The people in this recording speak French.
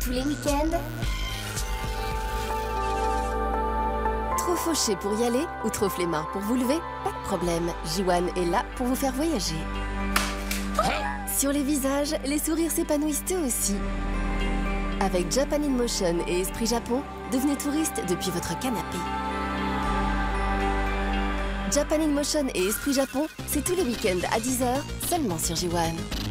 Tous les week-ends Trop fauché pour y aller ou trop flemmard pour vous lever? Pas de problème, J1 est là pour vous faire voyager. Sur les visages, les sourires s'épanouissent eux aussi. Avec Japan in Motion et Esprit Japon, devenez touriste depuis votre canapé. Japan in Motion et Esprit Japon, c'est tous les week-ends à 10h, seulement sur J1.